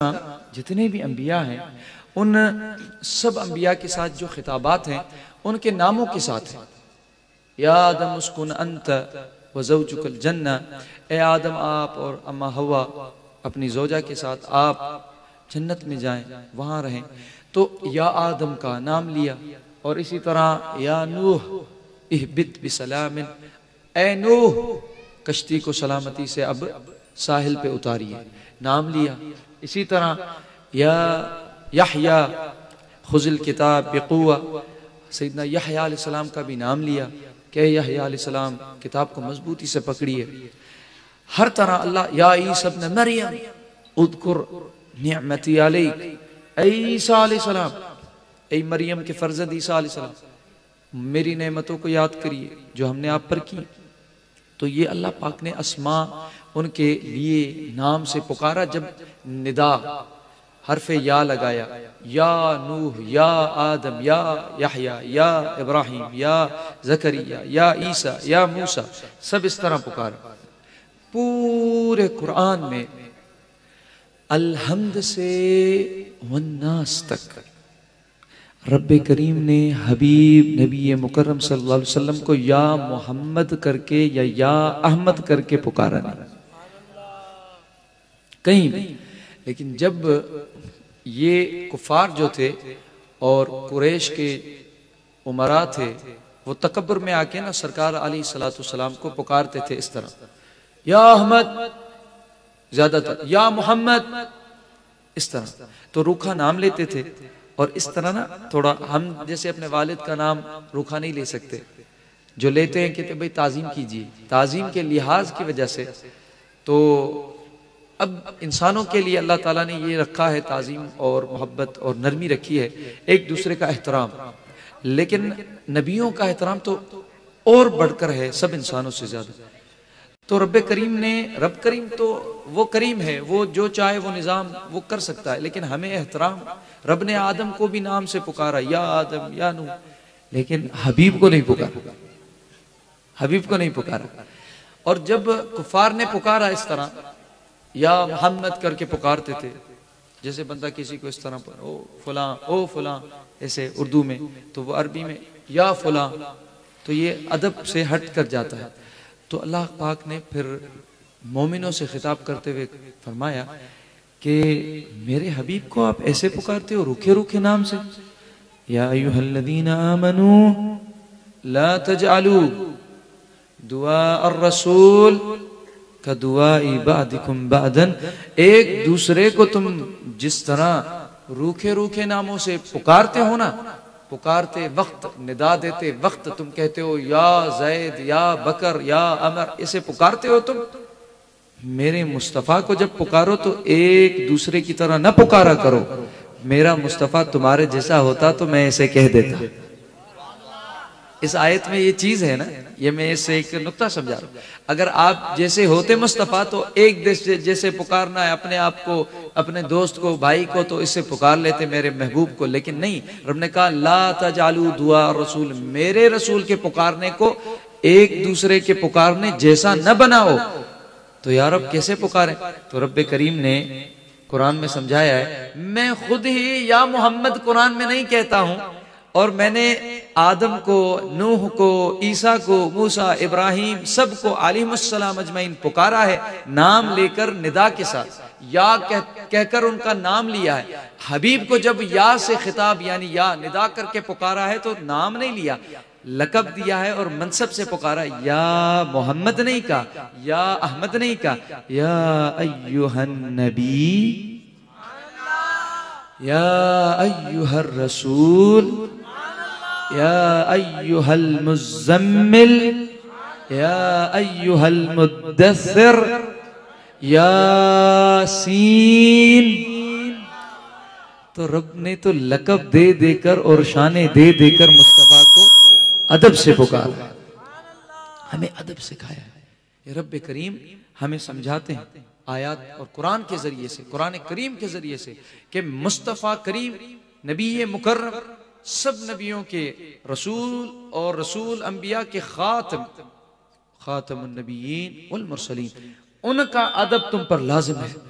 जितने भी अम्बिया हैं, उन सब अम्बिया के साथ जो खिताबात हैं, उनके नामों के साथ हैं। या आदम उसकुन अंत वजौचुकल जन्ना, ए आदम आप और अम्मा हवा, अपनी जोजा के साथ आप जन्नत में जाएँ, वहाँ रहें। तो या आदम का नाम लिया, और इसी तरह या नूह, इहबित बिसलामिन, ए नूह, कश्ती को सलामती से अब साहिल पे उतारिए। नाम लिया। इसी तरह या याहया, खुजिल किताब बेकुआ सैदना याहया सलाम का भी नाम लिया। कि याहया सलाम, किताब को मजबूती से पकड़िए। हर तरह अल्लाह, या ईसा इब्न मरियम, उदकुर ईसा सलाम मरियम के फर्जंद ईसा सलाम, मेरी नेमतों को याद करिए, जो हमने आप पर की। तो ये अल्लाह पाक ने असमा उनके लिए नाम से पुकारा जब निदा, हरफ या लगाया। या नूह, या आदम, या याहया, या इब्राहिम, या जकरिया, या ईसा, या मूसा, सब इस तरह पुकारा। पूरे कुरान में अलहमद से वन्नास तक रब करीम ने हबीब नबी मुकर्रम सल्लल्लाहु अलैहि वसल्लम को या मोहम्मद करके या या अहमद करके पुकारा नहीं। कहीं भी। लेकिन जब ये कुफार जो थे और कुरैश के उमरा थे, वो तकबर में आके ना सरकार अली सलाम को पुकारते थे इस तरह। या अहमद, ज़्यादातर, या मोहम्मद, इस तरह। तो रूखा नाम लेते थे। और इस तरह ना थोड़ा हम जैसे अपने वालिद का नाम रुखा नहीं ले सकते। जो लेते हैं, कहते भाई, ताजीम कीजिए। ताजीम के लिहाज की वजह से तो अब इंसानों के लिए अल्लाह ताला ने ये रखा है ताजीम और मोहब्बत और नरमी रखी है, एक दूसरे का एहतराम। लेकिन नबियों का एहतराम तो और बढ़कर है, सब इंसानों से ज़्यादा। तो रब करीम ने, रब करीम तो वो करीम है, वो जो चाहे वो निज़ाम वो कर सकता है, लेकिन हमें एहतराम, रब ने आदम को भी नाम से पुकारा, या आदम, या नू लेकिन हबीब को नहीं पुकारा। हबीब को नहीं पुकारा। और जब कुफार ने पुकारा इस तरह, या मोहम्मद करके पुकारते थे, जैसे बंदा किसी को इस तरह पर, ओ फुला ओ फुला, ऐसे उर्दू में तो वो अरबी में, या फुला तो ये अदब से हट कर जाता है। तो अल्लाह पाक ने फिर मोमिनों से खिताब करते हुए फरमाया कि मेरे हबीब को आप ऐसे पुकारते हो रूखे रूखे नाम से। या ला तजालू दुआ और रसूल का दुआ बादन। एक दूसरे को तुम जिस तरह रूखे रूखे नामों से पुकारते हो ना पुकारते वक्त, निदा देते वक्त तुम कहते हो, या जैद, या बकर, या अमर, इसे पुकारते हो तुम। मेरे मुस्तफ़ा को जब पुकारो तो एक दूसरे की तरह न पुकारा करो। मेरा मुस्तफ़ा तुम्हारे जैसा होता तो मैं इसे कह देता। इस आयत में ये चीज़ है ना, ये मैं इससे एक नुक्ता समझा रहा हूँ। अगर आप जैसे होते मुस्तफ़ा तो एक देश जैसे पुकारना है, अपने आप को, अपने दोस्त को, भाई को तो इससे पुकार लेते मेरे महबूब को, लेकिन नहीं। रब ने कहा, ला तजालू दुआ रसूल, मेरे रसूल के पुकारने को एक दूसरे के पुकारने जैसा न बनाओ। तो यार, अब कैसे पुकारे? तो रब करीम ने कुरान में समझाया है, मैं खुद ही या मोहम्मद कुरान में नहीं कहता हूँ और मैंने आदम को, नूह को, ईसा को, मूसा, इब्राहिम सबको आलिमसलाम अजमैन पुकारा है, नाम लेकर निदा के साथ। या कह, कहकर उनका नाम लिया है। हबीब को जब या से खिताब, यानी या निदा करके पुकारा है तो नाम नहीं लिया। लकब दिया है और मनसब से पुकारा या मोहम्मद नहीं कहा, या अहमद नहीं कहा। या अयुहन नबी। या अयुहर रसूल। या अयुहल मुजम्मिल या अयुहल मुद्दसर यासीन। तो रब ने तो लकब दे देकर और शाने दे देकर मुस्तफ़ा को अदब से पुकारा। हमें अदब सिखाया है। रब करीम हमें समझाते हैं आयात और कुरान के ज़रिए से, कुरान करीम के ज़रिए से कि मुस्तफ़ा करीम, नबी मुकर्रम सब नबियों के रसूल और रसूल अंबिया के खातम खातम नबीन उल उनका अदब तुम पर लाजिम है।